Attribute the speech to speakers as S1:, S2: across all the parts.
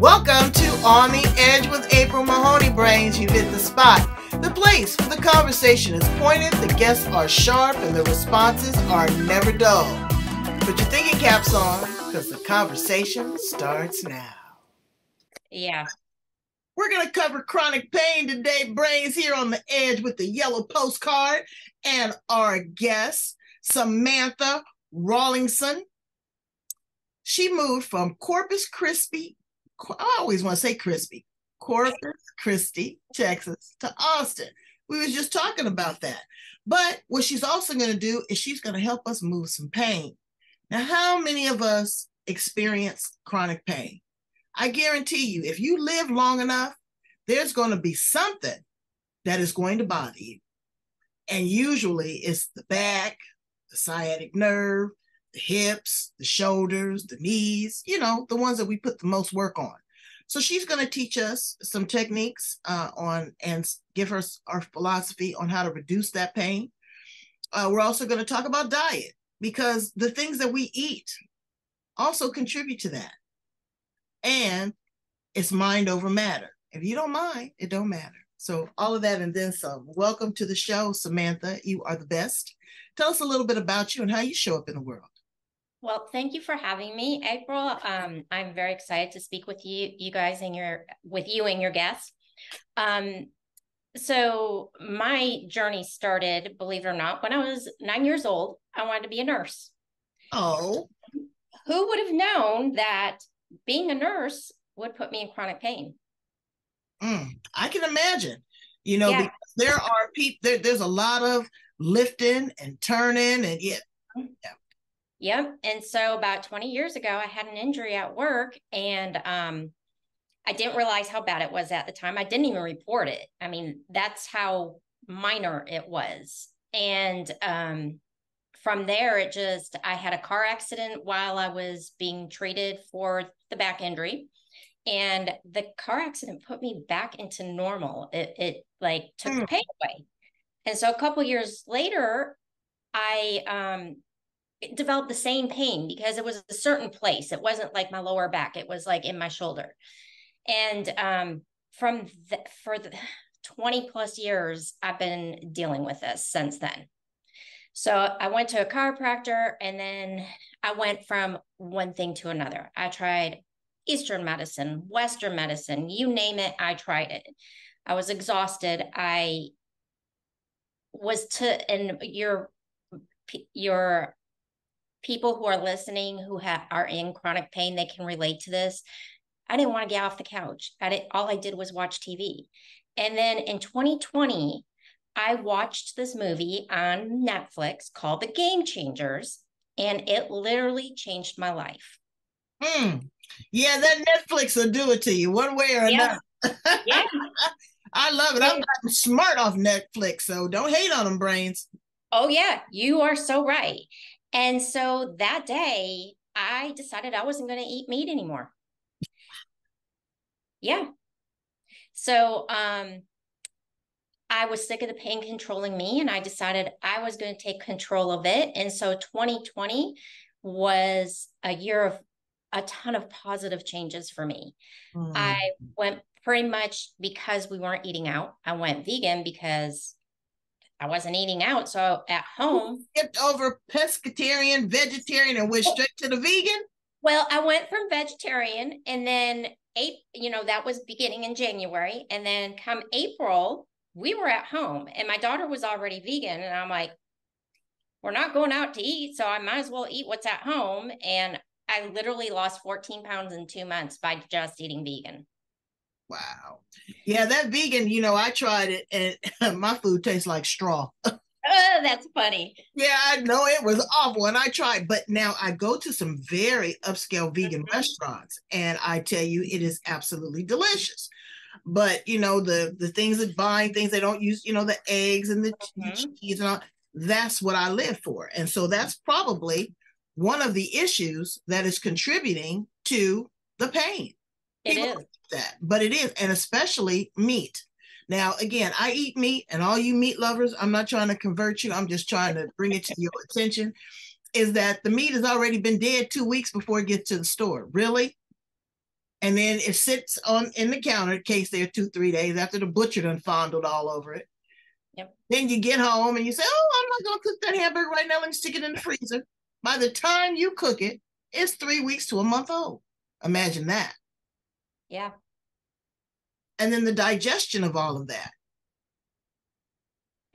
S1: Welcome to On the Edge with April Mahoney Brains. You've hit the spot. The place where the conversation is pointed, the guests are sharp, and the responses are never dull. Put your thinking caps on, because the conversation starts now.
S2: Yeah.
S1: We're going to cover chronic pain today. Brains here on the edge with the yellow postcard and our guest, Samantha Rawlinson. She moved from Corpus Christi, I always want to say Crispy, Corpus Christi, Texas to Austin. We was just talking about that. But what she's also going to do is she's going to help us move some pain. Now, how many of us experience chronic pain? I guarantee you, if you live long enough, there's going to be something that is going to bother you. And usually it's the back, the sciatic nerve, the hips, the shoulders, the knees, you know, the ones that we put the most work on. So she's going to teach us some techniques uh, on and give us our philosophy on how to reduce that pain. Uh, we're also going to talk about diet because the things that we eat also contribute to that. And it's mind over matter. If you don't mind, it don't matter. So all of that and then some. Welcome to the show, Samantha. You are the best. Tell us a little bit about you and how you show up in the world.
S2: Well, thank you for having me, April. Um, I'm very excited to speak with you, you guys, and your with you and your guests. Um, so my journey started, believe it or not, when I was nine years old. I wanted to be a nurse.
S1: Oh,
S2: who would have known that being a nurse would put me in chronic pain?
S1: Mm, I can imagine. You know, yeah. there are people. There, there's a lot of lifting and turning, and yeah,
S2: mm-hmm. yeah. Yep. And so about 20 years ago, I had an injury at work and um, I didn't realize how bad it was at the time. I didn't even report it. I mean, that's how minor it was. And um, from there, it just, I had a car accident while I was being treated for the back injury. And the car accident put me back into normal. It, it like took mm. the pain away. And so a couple years later, I um, developed the same pain because it was a certain place. It wasn't like my lower back, it was like in my shoulder. And um, from the, for the 20 plus years, I've been dealing with this since then. So I went to a chiropractor and then I went from one thing to another. I tried Eastern medicine, Western medicine, you name it, I tried it. I was exhausted. I was to, and your, your people who are listening who have, are in chronic pain, they can relate to this. I didn't want to get off the couch. I did, all I did was watch TV. And then in 2020, I watched this movie on Netflix called The Game Changers, and it literally changed my life.
S1: Hmm. Yeah, that Netflix will do it to you one way or yeah. another. yeah. I love it. I'm smart off Netflix, so don't hate on them, brains.
S2: Oh, yeah, you are so right. And so that day, I decided I wasn't going to eat meat anymore. Yeah. So um, I was sick of the pain controlling me, and I decided I was going to take control of it. And so 2020 was a year of a ton of positive changes for me. Mm. I went pretty much because we weren't eating out. I went vegan because I wasn't eating out. So at home,
S1: skipped over pescatarian, vegetarian, and went straight to the vegan.
S2: Well, I went from vegetarian and then eight, you know, that was beginning in January. And then come April, we were at home and my daughter was already vegan. And I'm like, we're not going out to eat. So I might as well eat what's at home. And I literally lost 14 pounds in two months by just eating vegan.
S1: Wow. Yeah, that vegan, you know, I tried it and my food tastes like straw.
S2: Oh, that's funny.
S1: Yeah, I know it was awful. And I tried, but now I go to some very upscale vegan mm-hmm. restaurants and I tell you it is absolutely delicious. But you know, the the things that bind, things they don't use, you know, the eggs and the mm-hmm. cheese and all that's what I live for. And so that's probably one of the issues that is contributing to the pain.
S2: It is
S1: that, but it is, and especially meat. Now, again, I eat meat, and all you meat lovers, I'm not trying to convert you, I'm just trying to bring it to your attention. Is that the meat has already been dead two weeks before it gets to the store? Really? and then it sits on in the counter in case they're two, three days after the butcher done fondled all over it.
S2: Yep.
S1: Then you get home and you say, Oh, I'm not gonna cook that hamburger right now. Let me stick it in the freezer. By the time you cook it, it's three weeks to a month old. Imagine that.
S2: Yeah.
S1: And then the digestion of all of that.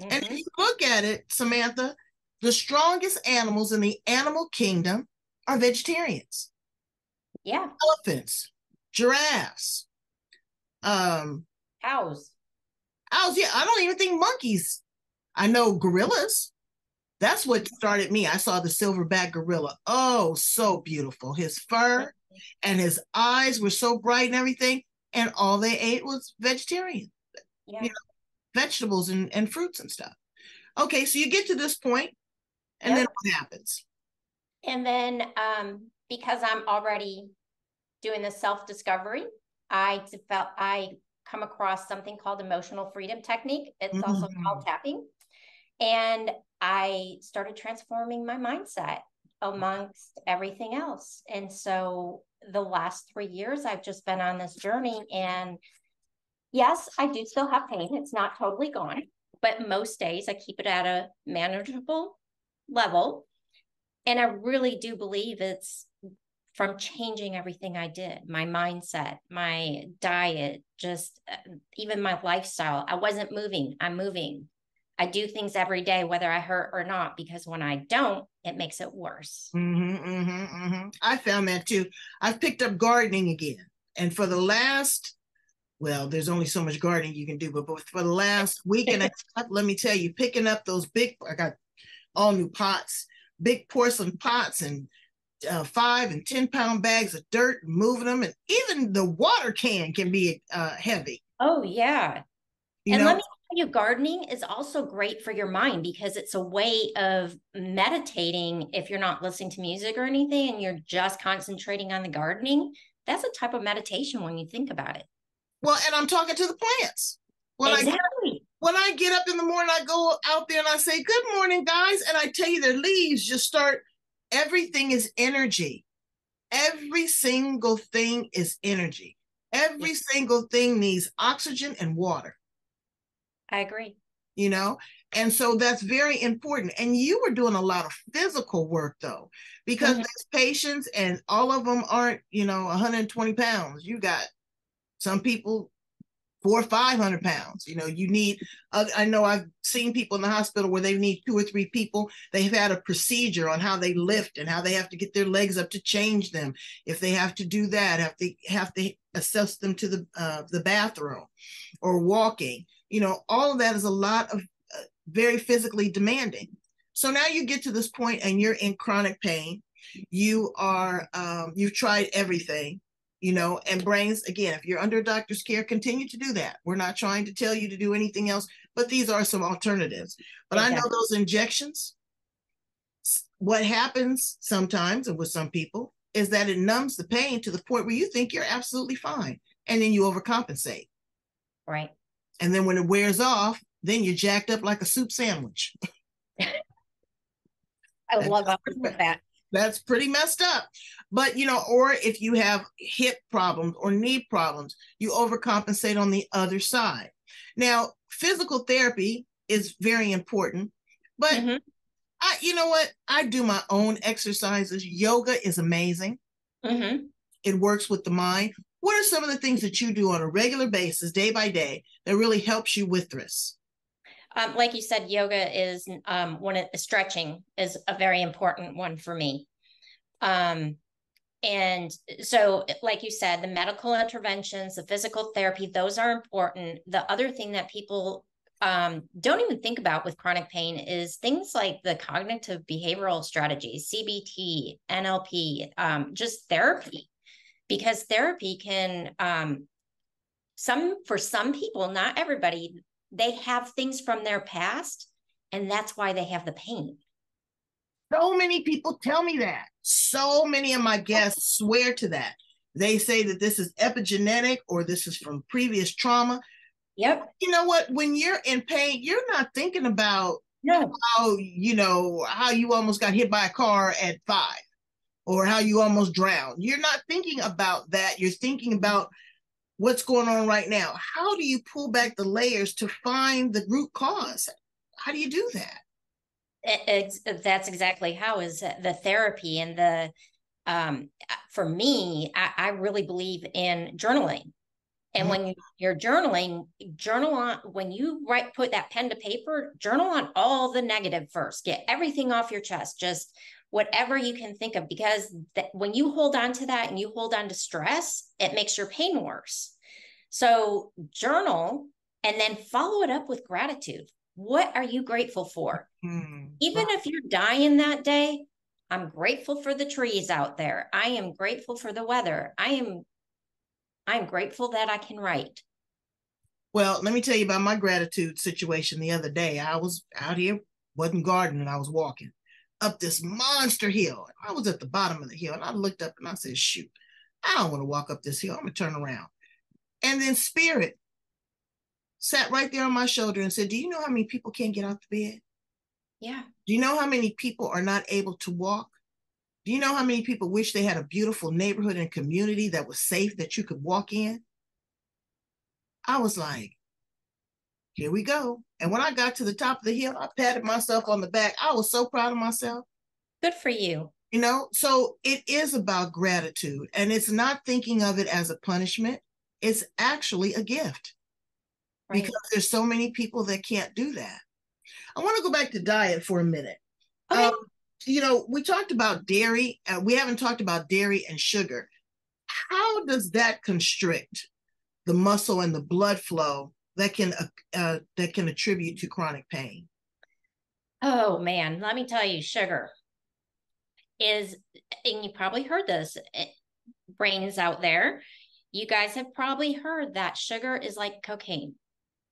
S1: Mm-hmm. And if you look at it, Samantha, the strongest animals in the animal kingdom are vegetarians.
S2: Yeah.
S1: Elephants, giraffes, um,
S2: cows.
S1: Cows, yeah. I don't even think monkeys. I know gorillas. That's what started me. I saw the silverback gorilla. Oh, so beautiful. His fur and his eyes were so bright and everything. And all they ate was vegetarian. Yeah. You know, vegetables and, and fruits and stuff. Okay, so you get to this point, and yep. then what happens?
S2: And then um, because I'm already doing the self-discovery, I felt I come across something called emotional freedom technique. It's mm-hmm. also called tapping. And I started transforming my mindset amongst everything else. And so the last three years, I've just been on this journey. And yes, I do still have pain. It's not totally gone, but most days I keep it at a manageable level. And I really do believe it's from changing everything I did my mindset, my diet, just uh, even my lifestyle. I wasn't moving, I'm moving. I do things every day, whether I hurt or not, because when I don't, it makes it worse.
S1: Mm-hmm, mm-hmm, mm-hmm. I found that too. I've picked up gardening again. And for the last, well, there's only so much gardening you can do, but, for the last week and a half, let me tell you, picking up those big, I got all new pots, big porcelain pots and uh, five and 10 pound bags of dirt, moving them. And even the water can can be uh, heavy.
S2: Oh, yeah. You and know? let me you gardening is also great for your mind because it's a way of meditating if you're not listening to music or anything and you're just concentrating on the gardening. That's a type of meditation when you think about it.
S1: Well and i'm talking to the plants. When exactly. i get, when i get up in the morning i go out there and i say good morning guys and i tell you their leaves just start everything is energy. Every single thing is energy. Every single thing needs oxygen and water
S2: I agree.
S1: You know, and so that's very important. And you were doing a lot of physical work though, because mm-hmm. there's patients and all of them aren't, you know, 120 pounds. You got some people four or 500 pounds. You know, you need, uh, I know I've seen people in the hospital where they need two or three people. They've had a procedure on how they lift and how they have to get their legs up to change them. If they have to do that, have to have to assess them to the, uh, the bathroom or walking you know all of that is a lot of uh, very physically demanding. So now you get to this point and you're in chronic pain. You are um, you've tried everything you know and brains again if you're under a doctor's care continue to do that. We're not trying to tell you to do anything else but these are some alternatives. But i know those injections what happens sometimes and with some people is that it numbs the pain to the point where you think you're absolutely fine and then you overcompensate.
S2: Right
S1: and then when it wears off, then you're jacked up like a soup sandwich.
S2: I love that.
S1: That's pretty messed up. But you know, or if you have hip problems or knee problems, you overcompensate on the other side. Now, physical therapy is very important, but mm-hmm. I, you know what? I do my own exercises. Yoga is amazing. Mm-hmm. It works with the mind. What are some of the things that you do on a regular basis, day by day, that really helps you with this?
S2: Um, like you said, yoga is um, one of stretching is a very important one for me. Um, and so, like you said, the medical interventions, the physical therapy, those are important. The other thing that people um, don't even think about with chronic pain is things like the cognitive behavioral strategies, CBT, NLP, um, just therapy because therapy can um some for some people not everybody they have things from their past and that's why they have the pain.
S1: So many people tell me that. So many of my guests swear to that. They say that this is epigenetic or this is from previous trauma.
S2: Yep.
S1: You know what? When you're in pain you're not thinking about
S2: no.
S1: how you know how you almost got hit by a car at five or how you almost drowned. You're not thinking about that. You're thinking about what's going on right now. How do you pull back the layers to find the root cause? How do you do that?
S2: It's, that's exactly how is the therapy and the um, for me I, I really believe in journaling and mm-hmm. when you're journaling, journal on when you write, put that pen to paper, journal on all the negative first. Get everything off your chest, just whatever you can think of, because that when you hold on to that and you hold on to stress, it makes your pain worse. So journal and then follow it up with gratitude. What are you grateful for? Mm-hmm. Even if you're dying that day, I'm grateful for the trees out there. I am grateful for the weather. I am I'm grateful that I can write.
S1: Well, let me tell you about my gratitude situation the other day. I was out here, wasn't gardening, I was walking up this monster hill. I was at the bottom of the hill and I looked up and I said, shoot, I don't want to walk up this hill. I'm gonna turn around. And then spirit sat right there on my shoulder and said, Do you know how many people can't get out the bed?
S2: Yeah.
S1: Do you know how many people are not able to walk? Do you know how many people wish they had a beautiful neighborhood and community that was safe that you could walk in? I was like, here we go. And when I got to the top of the hill, I patted myself on the back. I was so proud of myself.
S2: Good for you.
S1: You know, so it is about gratitude and it's not thinking of it as a punishment. It's actually a gift right. because there's so many people that can't do that. I want to go back to diet for a minute. Okay. Um, you know, we talked about dairy, and uh, we haven't talked about dairy and sugar. How does that constrict the muscle and the blood flow that can uh, that can attribute to chronic pain?
S2: Oh man, let me tell you, sugar is, and you probably heard this, eh, brains out there. You guys have probably heard that sugar is like cocaine.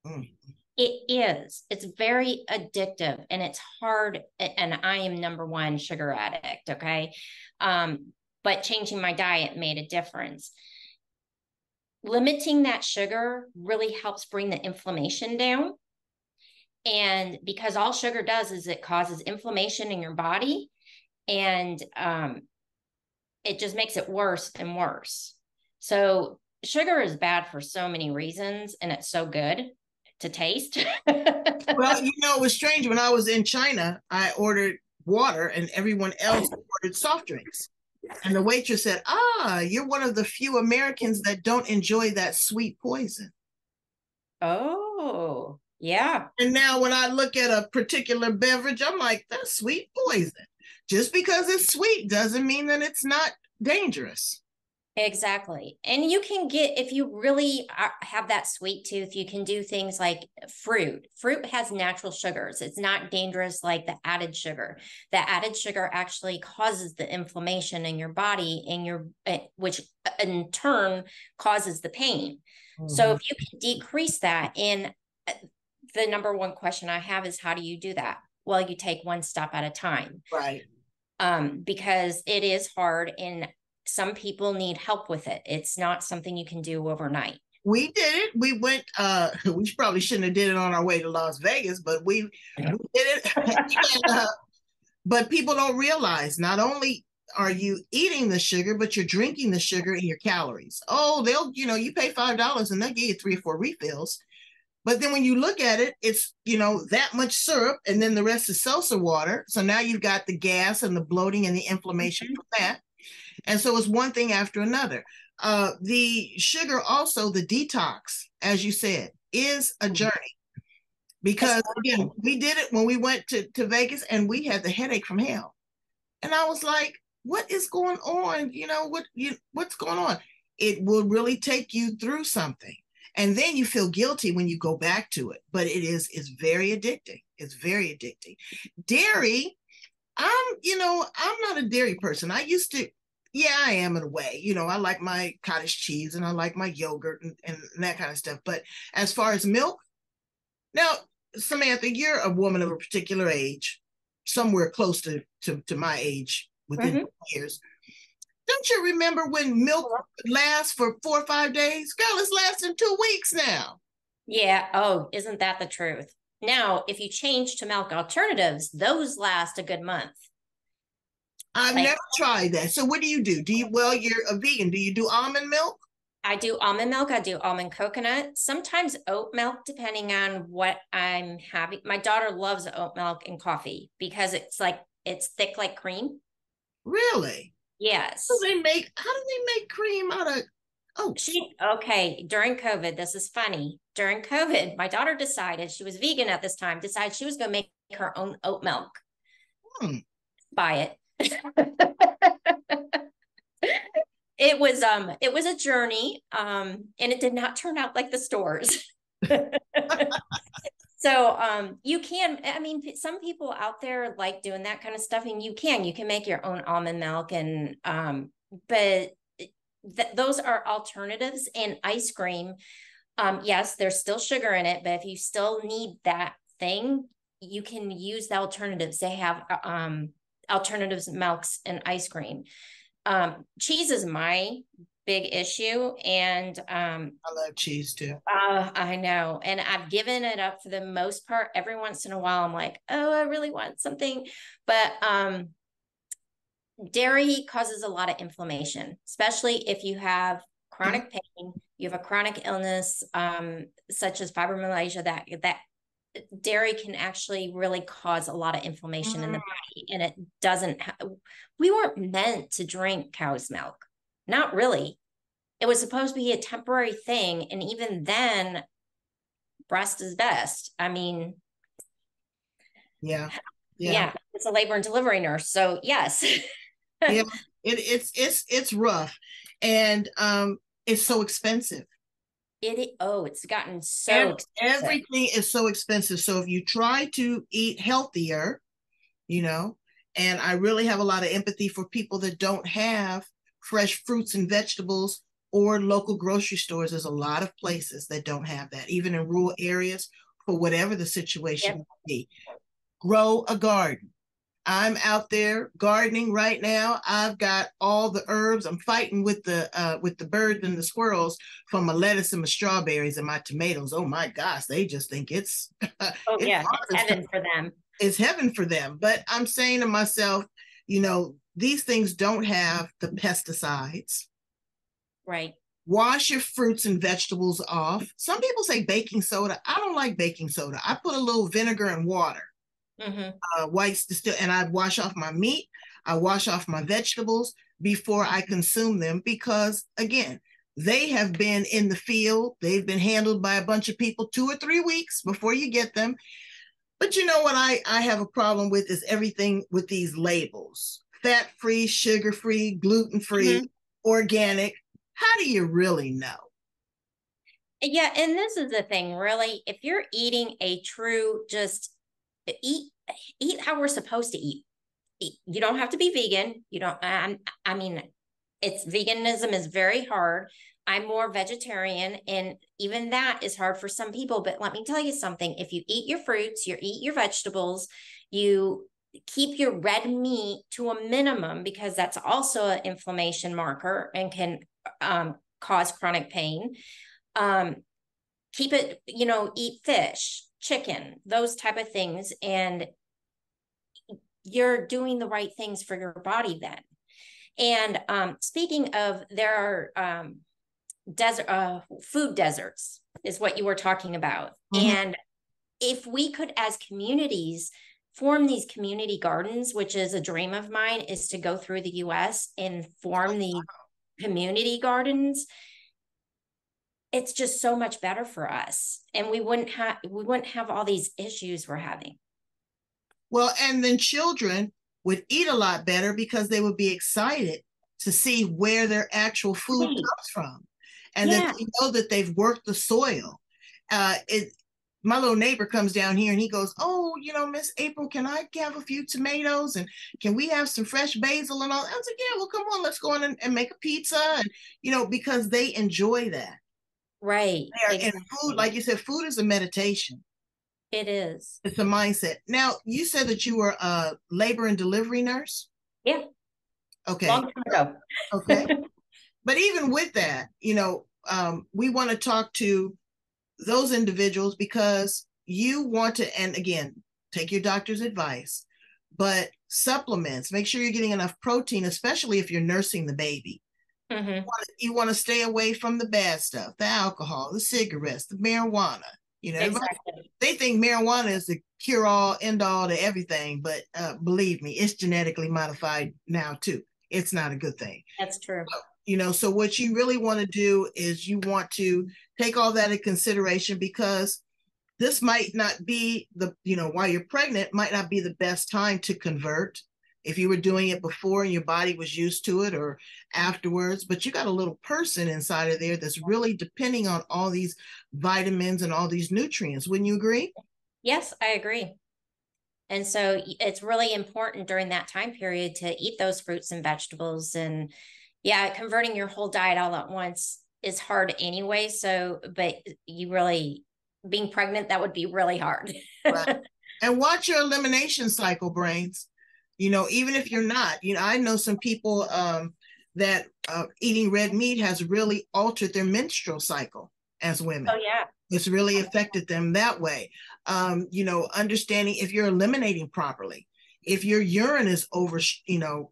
S2: Mm. It is. It's very addictive and it's hard. And I am number one sugar addict. Okay. Um, but changing my diet made a difference. Limiting that sugar really helps bring the inflammation down. And because all sugar does is it causes inflammation in your body and um, it just makes it worse and worse. So, sugar is bad for so many reasons and it's so good to taste.
S1: well, you know, it was strange when I was in China, I ordered water and everyone else ordered soft drinks. And the waitress said, Ah, you're one of the few Americans that don't enjoy that sweet poison.
S2: Oh, yeah.
S1: And now when I look at a particular beverage, I'm like, that's sweet poison. Just because it's sweet doesn't mean that it's not dangerous.
S2: Exactly. And you can get, if you really have that sweet tooth, you can do things like fruit. Fruit has natural sugars. It's not dangerous like the added sugar. The added sugar actually causes the inflammation in your body, and your, eh, which in turn causes the pain. Mm-hmm. So if you can decrease that, and eh, the number one question I have is how do you do that? Well, you take one step at a time.
S1: Right.
S2: Um, because it is hard and some people need help with it. It's not something you can do overnight.
S1: We did it. We went. uh We probably shouldn't have did it on our way to Las Vegas, but we, we did it. and, uh, but people don't realize not only are you eating the sugar, but you're drinking the sugar in your calories. Oh, they'll, you know, you pay five dollars and they'll give you three or four refills. But then when you look at it, it's you know that much syrup, and then the rest is seltzer water. So now you've got the gas and the bloating and the inflammation mm-hmm. from that. And so it's one thing after another. Uh, the sugar, also the detox, as you said, is a mm-hmm. journey. Because again, we did it when we went to, to Vegas and we had the headache from hell. And I was like, what is going on? You know, what you what's going on? It will really take you through something. And then you feel guilty when you go back to it. But it is it's very addicting. It's very addicting. Dairy, I'm, you know, I'm not a dairy person. I used to yeah, I am in a way. You know, I like my cottage cheese and I like my yogurt and, and, that kind of stuff. But as far as milk, now, Samantha, you're a woman of a particular age, somewhere close to, to, to my age within mm-hmm. years. Don't you remember when milk lasts for four or five days? Girl, it's lasting two weeks now.
S2: Yeah. Oh, isn't that the truth? Now, if you change to milk alternatives, those last a good month.
S1: I've like, never tried that. So what do you do? Do you well, you're a vegan. Do you do almond milk?
S2: I do almond milk. I do almond coconut. Sometimes oat milk, depending on what I'm having. My daughter loves oat milk and coffee because it's like it's thick like cream.
S1: Really?
S2: Yes.
S1: How do they make? How do they make cream out of? Oh,
S2: she okay. During COVID, this is funny. During COVID, my daughter decided she was vegan at this time. Decided she was going to make her own oat milk. Hmm. Buy it. It was um it was a journey um and it did not turn out like the stores. So um you can i mean some people out there like doing that kind of stuff and you can you can make your own almond milk and um but th- those are alternatives in ice cream um yes there's still sugar in it but if you still need that thing you can use the alternatives. They have uh, um alternatives milks and ice cream um, cheese is my big issue and um
S1: I love cheese too.
S2: Uh, I know. And I've given it up for the most part. Every once in a while I'm like, "Oh, I really want something." But um dairy causes a lot of inflammation, especially if you have chronic pain, you have a chronic illness um such as fibromyalgia that that dairy can actually really cause a lot of inflammation mm. in the mm. body and it doesn't ha- we weren't meant to drink cow's milk. Not really. It was supposed to be a temporary thing and even then breast is best. I mean
S1: yeah.
S2: Yeah, yeah it's a labor and delivery nurse so yes.
S1: Yeah it, it's it's it's rough and um it's so expensive
S2: it oh, it's gotten so
S1: everything is so expensive. So if you try to eat healthier, you know, and I really have a lot of empathy for people that don't have fresh fruits and vegetables or local grocery stores. There's a lot of places that don't have that, even in rural areas, for whatever the situation yep. be. Grow a garden. I'm out there gardening right now. I've got all the herbs. I'm fighting with the uh, with the birds and the squirrels for my lettuce and my strawberries and my tomatoes. Oh my gosh, they just think it's
S2: oh it's yeah, it's heaven for them.
S1: It's heaven for them. But I'm saying to myself, you know, these things don't have the pesticides.
S2: Right.
S1: Wash your fruits and vegetables off. Some people say baking soda. I don't like baking soda. I put a little vinegar and water mm-hmm. uh, whites distill, and I wash off my meat. I wash off my vegetables before I consume them because, again, they have been in the field. They've been handled by a bunch of people two or three weeks before you get them. But you know what I, I have a problem with is everything with these labels fat free, sugar free, gluten free, mm-hmm. organic. How do you really know?
S2: Yeah. And this is the thing, really, if you're eating a true, just eat eat how we're supposed to eat. You don't have to be vegan. You don't. I'm, I mean, it's veganism is very hard. I'm more vegetarian, and even that is hard for some people. But let me tell you something: if you eat your fruits, you eat your vegetables, you keep your red meat to a minimum because that's also an inflammation marker and can um, cause chronic pain. Um, keep it, you know, eat fish, chicken, those type of things. And you're doing the right things for your body then. And um, speaking of, there are um, desert uh, food deserts, is what you were talking about. Mm-hmm. And if we could, as communities, form these community gardens, which is a dream of mine, is to go through the U.S. and form the community gardens it's just so much better for us and we wouldn't have we wouldn't have all these issues we're having
S1: well and then children would eat a lot better because they would be excited to see where their actual food right. comes from and yeah. that they know that they've worked the soil uh, it, my little neighbor comes down here and he goes, Oh, you know, Miss April, can I have a few tomatoes and can we have some fresh basil and all? I was like, Yeah, well, come on, let's go in and, and make a pizza. And, you know, because they enjoy that.
S2: Right.
S1: Exactly. And food, like you said, food is a meditation.
S2: It is.
S1: It's a mindset. Now, you said that you were a labor and delivery nurse.
S2: Yeah.
S1: Okay.
S2: Long time ago.
S1: okay. But even with that, you know, um, we want to talk to those individuals because you want to, and again, take your doctor's advice, but supplements, make sure you're getting enough protein, especially if you're nursing the baby.
S2: Mhm.
S1: You want to stay away from the bad stuff, the alcohol, the cigarettes, the marijuana. You know,
S2: Exactly.
S1: they think marijuana is the cure all, end all to everything, but uh, believe me, it's genetically modified now too. It's not a good thing.
S2: That's true.
S1: you know so what you really want to do is you want to take all that in consideration because this might not be the you know while you're pregnant might not be the best time to convert if you were doing it before and your body was used to it or afterwards but you got a little person inside of there that's really depending on all these vitamins and all these nutrients wouldn't you agree
S2: Yes, I agree. And so it's really important during that time period to eat those fruits and vegetables. And yeah, converting your whole diet all at once is hard anyway. So, but you really, being pregnant, that would be really hard.
S1: Right. and watch your elimination cycle brains you know even if you're not you know i know some people um that uh, eating red meat has really altered their menstrual cycle as women
S2: Oh, yeah.
S1: it's really affected them that way um you know understanding if you're eliminating properly if your urine is over you know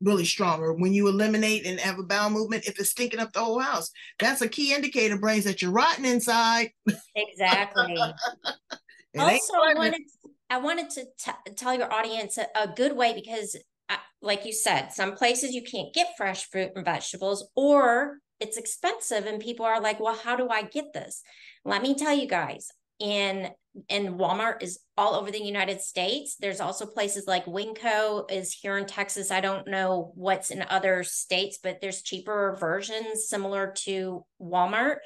S1: really strong or when you eliminate and have a bowel movement if it's stinking up the whole house that's a key indicator brains that you're rotten inside
S2: Exactly. Also I wanted I wanted to t- tell your audience a, a good way because I, like you said some places you can't get fresh fruit and vegetables or it's expensive and people are like well how do I get this? Let me tell you guys in and Walmart is all over the United States. There's also places like Winco is here in Texas. I don't know what's in other states but there's cheaper versions similar to Walmart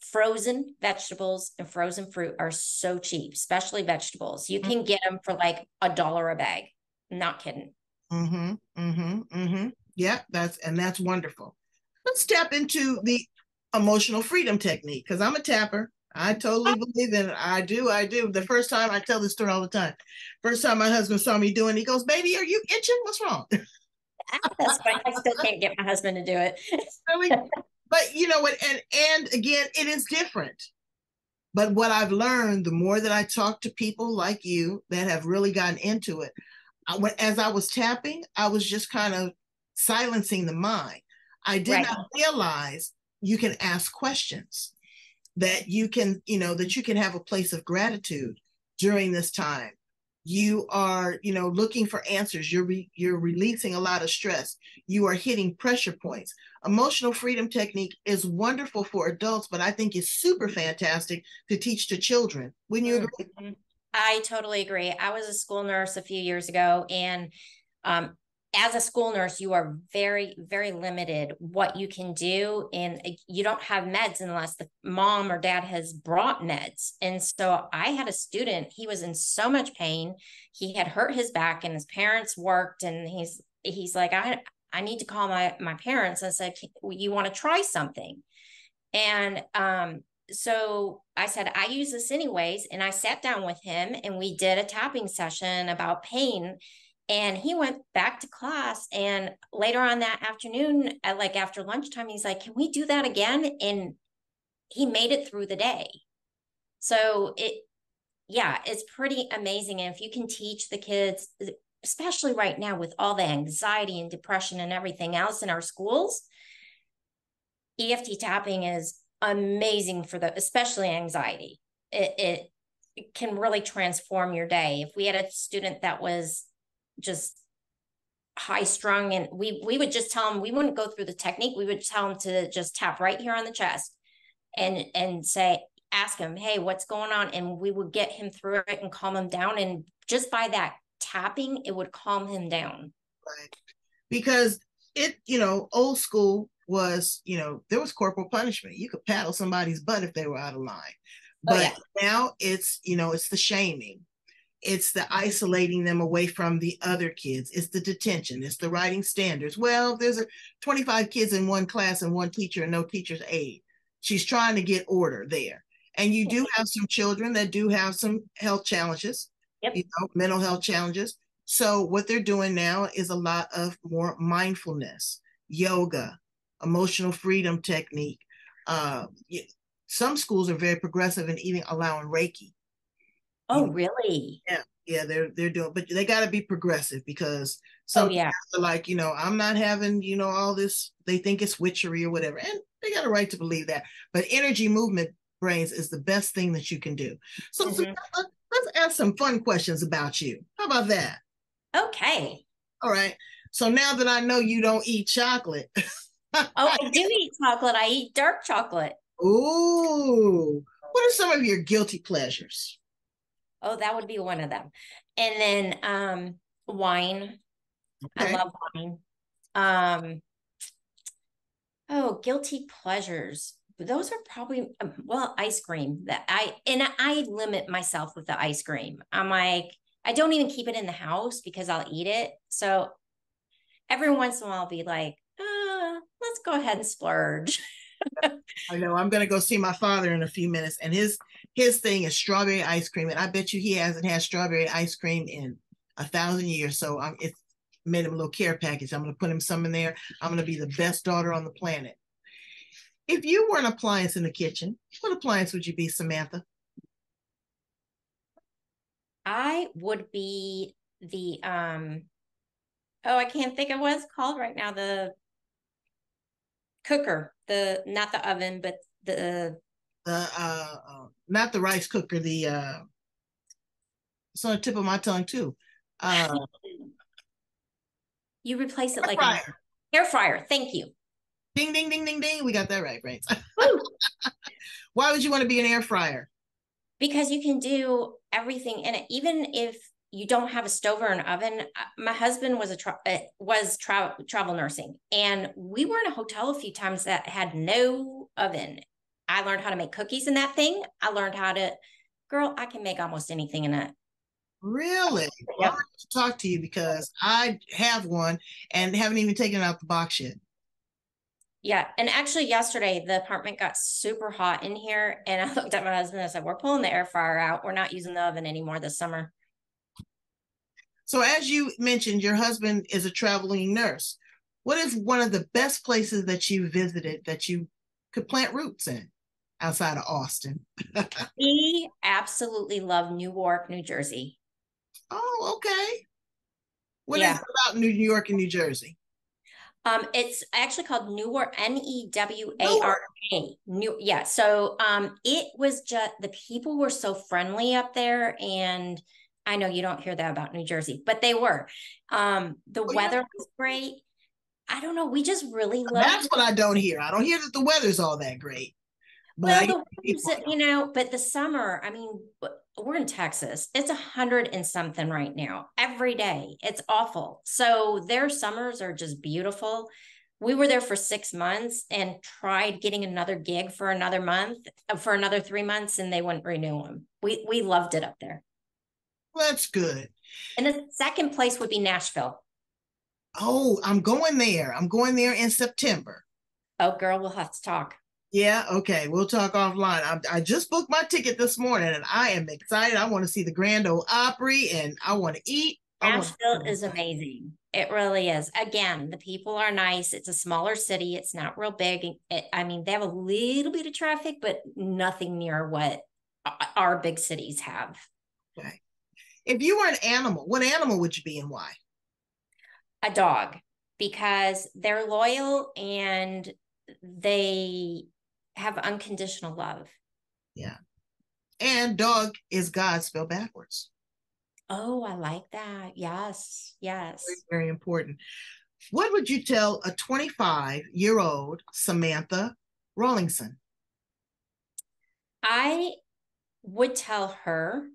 S2: frozen vegetables and frozen fruit are so cheap, especially vegetables. You can get them for like a dollar a bag. Not kidding.
S1: Mm-hmm. Mm-hmm. Mm-hmm. Yeah, that's and that's wonderful. Let's tap into the emotional freedom technique because I'm a tapper. I totally believe in it. I do. I do. The first time I tell this story all the time. First time my husband saw me doing, it, he goes, "Baby, are you itching? What's wrong?"
S2: That's fine. I still can't get my husband to do it.
S1: But you know what? And and again, it is different. But what I've learned, the more that I talk to people like you that have really gotten into it, I, when, as I was tapping, I was just kind of silencing the mind. I did
S2: Right.
S1: not realize you can ask questions, that you can, you know, that you can have a place of gratitude during this time. You are, you know, looking for answers. You're re, you're releasing a lot of stress. You are hitting pressure points. Emotional freedom technique is wonderful for adults, but I think it's super fantastic to teach to children. Wouldn't you agree?
S2: Mhm. I totally agree. I was a school nurse a few years ago, and um, as a school nurse, you are very, very limited what you can do, and uh, you don't have meds unless the mom or dad has brought meds. And so, I had a student; he was in so much pain. He had hurt his back, and his parents worked, and he's he's like, I I need to call my my parents and said, you want to try something, and um so I said, I use this anyways. And I sat down with him and we did a tapping session about pain. And he went back to class. And later on that afternoon, at like after lunchtime, he's like, Can we do that again? And he made it through the day. So it, yeah, it's pretty amazing. And if you can teach the kids, especially right now with all the anxiety and depression and everything else in our schools, EFT tapping is amazing for the especially anxiety it, it, it can really transform your day if we had a student that was just high strung and we we would just tell them we wouldn't go through the technique we would tell them to just tap right here on the chest and and say ask him hey what's going on and we would get him through it and calm him down and just by that tapping it would calm him down
S1: Right. Because it, you know, old school was, you know, there was corporal punishment. You could paddle somebody's butt if they were out of line.
S2: Oh,
S1: But
S2: yeah.
S1: now it's, you know, it's the shaming. It's the isolating them away from the other kids. It's the detention. It's the writing standards. Well, there's a 25 kids in one class and one teacher and no teacher's aide. She's trying to get order there. And you do have some children that do have some health challenges,
S2: Yep.
S1: you know, mental health challenges. So what they're doing now is a lot of more mindfulness, yoga, emotional freedom technique. Uh, some schools are very progressive in even allowing Reiki.
S2: Oh
S1: Mm.
S2: really
S1: Yeah, they're they're doing, but they got to be progressive because some
S2: oh yeah,
S1: like you know, I'm not having you know all this. They think it's witchery or whatever, and they got a right to believe that. But energy movement brains is the best thing that you can do. So, mm-hmm. so let's ask some fun questions about you. How about that?
S2: Okay.
S1: All right. So now that I know you don't eat chocolate.
S2: oh, I do eat chocolate. I eat dark chocolate.
S1: Ooh. What are some of your guilty pleasures?
S2: Oh, that would be one of them. And then um wine. Okay. I love wine. Um oh, guilty pleasures. Those are probably um, well, ice cream that I and I limit myself with the ice cream. I'm like, I don't even keep it in the house because I'll eat it. So every once in a while I'll be like, uh, let's go ahead and splurge.
S1: I know I'm gonna go see my father in a few minutes, and his his thing is strawberry ice cream, and I bet you he hasn't had strawberry ice cream in a thousand years. So I'm it's made him a little care package. I'm gonna put him some in there. I'm gonna be the best daughter on the planet. If you were an appliance in the kitchen, what appliance would you be, Samantha?
S2: I would be the um oh, I can't think of what it's called right now. The cooker, the not the oven, but the
S1: the uh, uh not the rice cooker, the uh it's on the tip of my tongue too. Uh
S2: you replace it like fryer. air fryer. Thank you.
S1: Ding ding ding ding ding. We got that right, right? Why would you want to be an air fryer?
S2: Because you can do everything in it, even if you don't have a stove or an oven. Uh, my husband was a tra- uh, was tra- travel nursing, and we were in a hotel a few times that had no oven. I learned how to make cookies in that thing. I learned how to, girl, I can make almost anything in it.
S1: Really? Yep. I want to talk to you because I have one and haven't even taken it out the box yet.
S2: Yeah. And actually, yesterday, the apartment got super hot in here. And I looked at my husband and I said, We're pulling the air fryer out. We're not using the oven anymore this summer.
S1: So, as you mentioned, your husband is a traveling nurse. What is one of the best places that you visited that you could plant roots in outside of Austin?
S2: we absolutely love Newark, New Jersey.
S1: Oh, okay. What yeah. is about New York and New Jersey?
S2: Um, it's actually called Newark, N E W A R A. New, yeah. So um, it was just the people were so friendly up there, and I know you don't hear that about New Jersey, but they were. Um, the oh, weather yeah. was great. I don't know. We just really love.
S1: That's what I don't hear. I don't hear that the weather's all that great.
S2: Well, the, you know, but the summer. I mean, we're in Texas. It's a hundred and something right now. Every day, it's awful. So their summers are just beautiful. We were there for six months and tried getting another gig for another month, uh, for another three months, and they wouldn't renew them. We we loved it up there.
S1: That's good.
S2: And the second place would be Nashville.
S1: Oh, I'm going there. I'm going there in September.
S2: Oh, girl, we'll have to talk.
S1: Yeah, okay. We'll talk offline. I, I just booked my ticket this morning and I am excited. I want to see the Grand Ole Opry and I want to eat.
S2: Nashville is amazing. It really is. Again, the people are nice. It's a smaller city. It's not real big. It, I mean, they have a little bit of traffic, but nothing near what our big cities have.
S1: Okay. If you were an animal, what animal would you be and why?
S2: A dog, because they're loyal and they have unconditional love.
S1: Yeah. And dog is God spelled backwards.
S2: Oh, I like that. Yes. Yes.
S1: Very, very important. What would you tell a 25 year old Samantha Rawlinson?
S2: I would tell her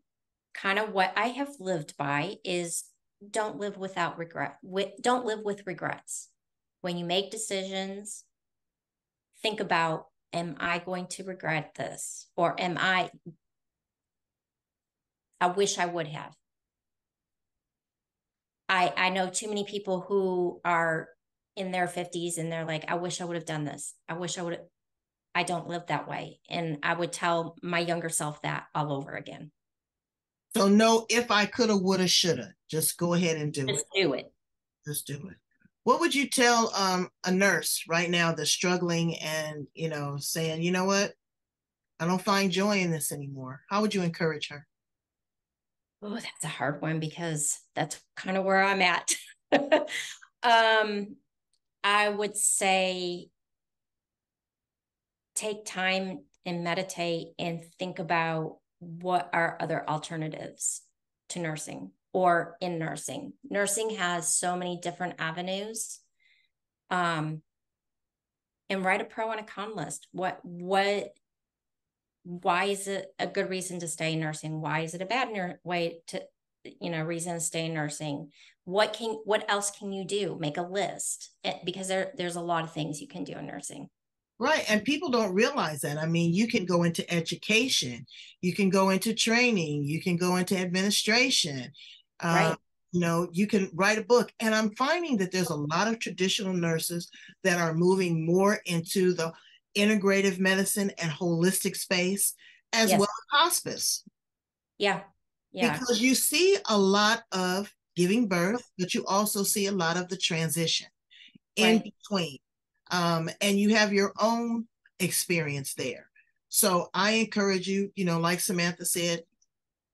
S2: kind of what I have lived by is don't live without regret. With, don't live with regrets. When you make decisions, think about am I going to regret this? Or am I, I wish I would have. I, I know too many people who are in their 50s and they're like, I wish I would have done this. I wish I would have. I don't live that way. And I would tell my younger self that all over again.
S1: So, no, if I coulda, woulda, shoulda, just go ahead and do
S2: just
S1: it.
S2: do it.
S1: Just do it what would you tell um, a nurse right now that's struggling and you know saying you know what i don't find joy in this anymore how would you encourage her
S2: Oh, that's a hard one because that's kind of where I'm at. um, I would say take time and meditate and think about what are other alternatives to nursing or in nursing. Nursing has so many different avenues. Um, and write a pro and a con list. What what why is it a good reason to stay in nursing? Why is it a bad ner- way to you know reason to stay in nursing? What can what else can you do? Make a list eh, because there there's a lot of things you can do in nursing.
S1: Right. And people don't realize that. I mean, you can go into education, you can go into training, you can go into administration. Uh, right. You know, you can write a book. And I'm finding that there's a lot of traditional nurses that are moving more into the integrative medicine and holistic space as yes. well as hospice.
S2: Yeah.
S1: Yeah. Because you see a lot of giving birth, but you also see a lot of the transition in between um, and you have your own experience there. So I encourage you, you know, like Samantha said,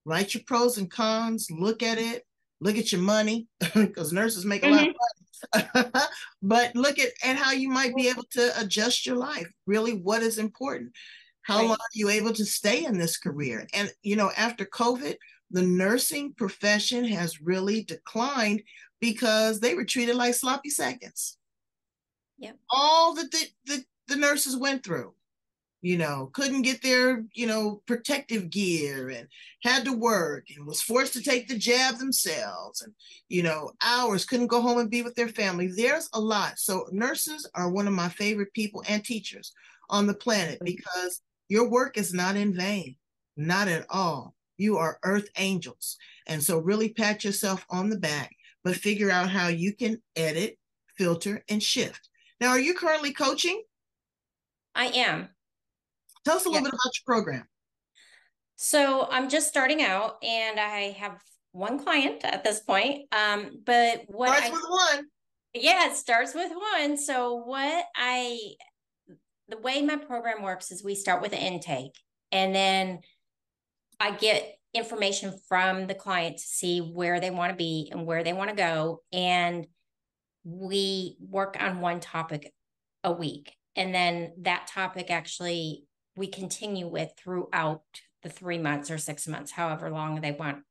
S1: write your pros and cons, look at it, look at your money, because nurses make a mm-hmm. lot of money. but look at, at how you might be able to adjust your life. Really, what is important? How right. long are you able to stay in this career? And, you know, after COVID, the nursing profession has really declined because they were treated like sloppy seconds.
S2: Yeah.
S1: All that the, the, the nurses went through, you know, couldn't get their, you know, protective gear and had to work and was forced to take the jab themselves and, you know, hours couldn't go home and be with their family. There's a lot. So nurses are one of my favorite people and teachers on the planet because your work is not in vain, not at all. You are earth angels. And so really pat yourself on the back, but figure out how you can edit, filter, and shift now, are you currently coaching?
S2: I am.
S1: Tell us a little bit about your program.
S2: So I'm just starting out and I have one client at this point. Um, but what
S1: starts
S2: I,
S1: with one.
S2: Yeah, it starts with one. So what I the way my program works is we start with an intake and then I get information from the client to see where they want to be and where they want to go. And we work on one topic a week. And then that topic actually we continue with throughout the three months or six months, however long they want,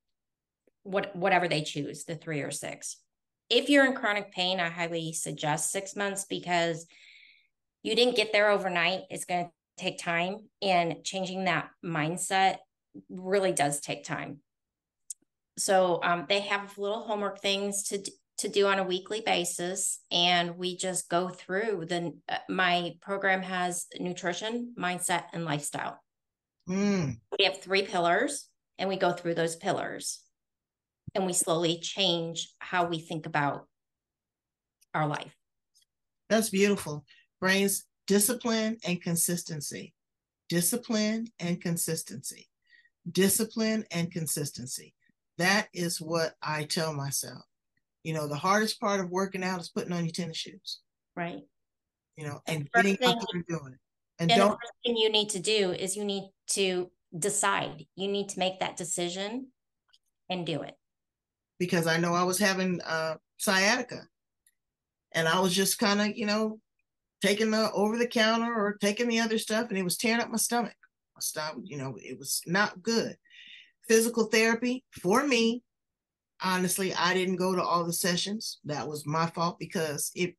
S2: what whatever they choose, the three or six. If you're in chronic pain, I highly suggest six months because you didn't get there overnight. It's going to take time, and changing that mindset really does take time. So um, they have little homework things to to do on a weekly basis and we just go through the uh, my program has nutrition mindset and lifestyle. Mm. we have three pillars and we go through those pillars and we slowly change how we think about our life.
S1: That's beautiful. Brains discipline and consistency. Discipline and consistency. Discipline and consistency. That is what i tell myself you know, the hardest part of working out is putting on your tennis shoes.
S2: Right.
S1: You know, and getting thing, out there and doing it.
S2: And, and don't, the first thing you need to do is you need to decide. You need to make that decision and do it.
S1: Because I know I was having uh, sciatica and I was just kind of, you know, taking the over the counter or taking the other stuff and it was tearing up my stomach. My stomach, you know, it was not good. Physical therapy for me honestly, I didn't go to all the sessions. That was my fault because it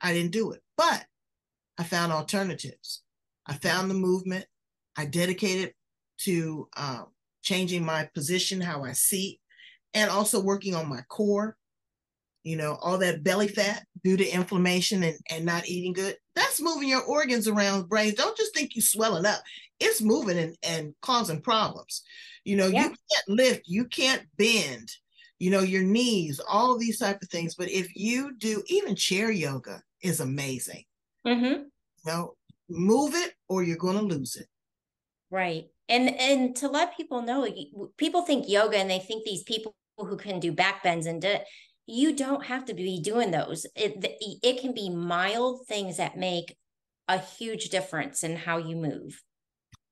S1: I didn't do it. But I found alternatives. I found the movement. I dedicated to um, changing my position, how I see, and also working on my core. You know, all that belly fat due to inflammation and, and not eating good. That's moving your organs around brains. Don't just think you swelling up. It's moving and, and causing problems. You know, yeah. you can't lift, you can't bend, you know, your knees, all these type of things. But if you do, even chair yoga is amazing. Mm-hmm. You know, move it or you're going to lose it.
S2: Right. And and to let people know, people think yoga and they think these people who can do back bends and do, you don't have to be doing those. It it can be mild things that make a huge difference in how you move.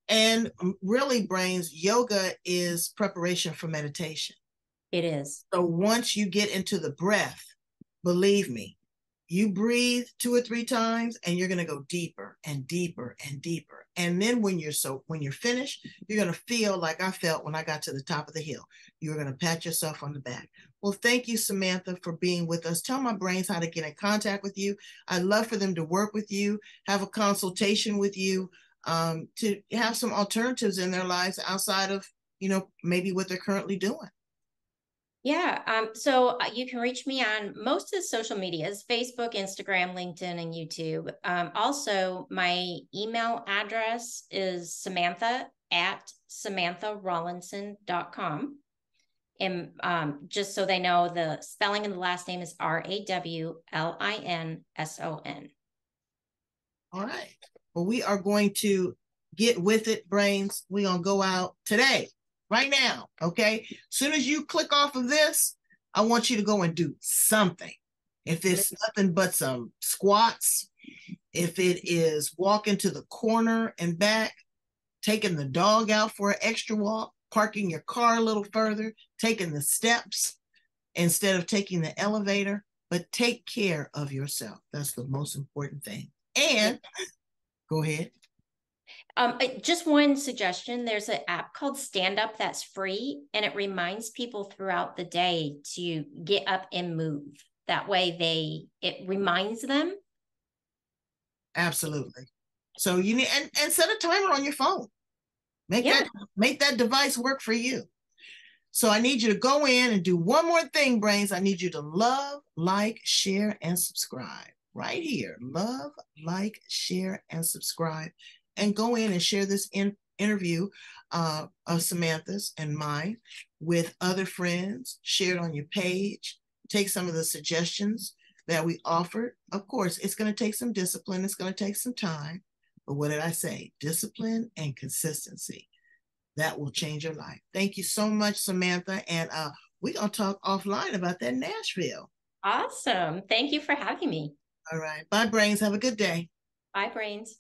S1: And um, really, brains, yoga is preparation for meditation.
S2: It is.
S1: So once you get into the breath, believe me, you breathe two or three times and you're going to go deeper and deeper and deeper. And then when you're so when you're finished, you're going to feel like I felt when I got to the top of the hill. You're going to pat yourself on the back. Well, thank you, Samantha, for being with us. Tell my brains how to get in contact with you. I'd love for them to work with you, have a consultation with you, um, to have some alternatives in their lives outside of, you know, maybe what they're currently doing.
S2: Yeah. Um, so uh, you can reach me on most of the social medias Facebook, Instagram, LinkedIn, and YouTube. Um, also, my email address is samantha at samantharawlinson.com. And um, just so they know, the spelling of the last name is R A W L I N S O N.
S1: All right. Well, we are going to get with it, brains. We're going to go out today right now. Okay. As soon as you click off of this, I want you to go and do something. If it's nothing but some squats, if it is walking to the corner and back, taking the dog out for an extra walk, parking your car a little further, taking the steps instead of taking the elevator, but take care of yourself. That's the most important thing. And go ahead.
S2: Um, just one suggestion there's an app called Stand Up that's free, and it reminds people throughout the day to get up and move. That way, they it reminds them.
S1: Absolutely. So you need and, and set a timer on your phone. Make yeah. that make that device work for you. So I need you to go in and do one more thing, brains. I need you to love, like, share, and subscribe right here. Love, like, share, and subscribe and go in and share this in, interview uh, of Samantha's and mine with other friends, share it on your page, take some of the suggestions that we offered. Of course, it's going to take some discipline, it's going to take some time. But what did I say? Discipline and consistency. That will change your life. Thank you so much, Samantha. And uh, we're going to talk offline about that Nashville.
S2: Awesome. Thank you for having me.
S1: All right. Bye, Brains. Have a good day.
S2: Bye, Brains.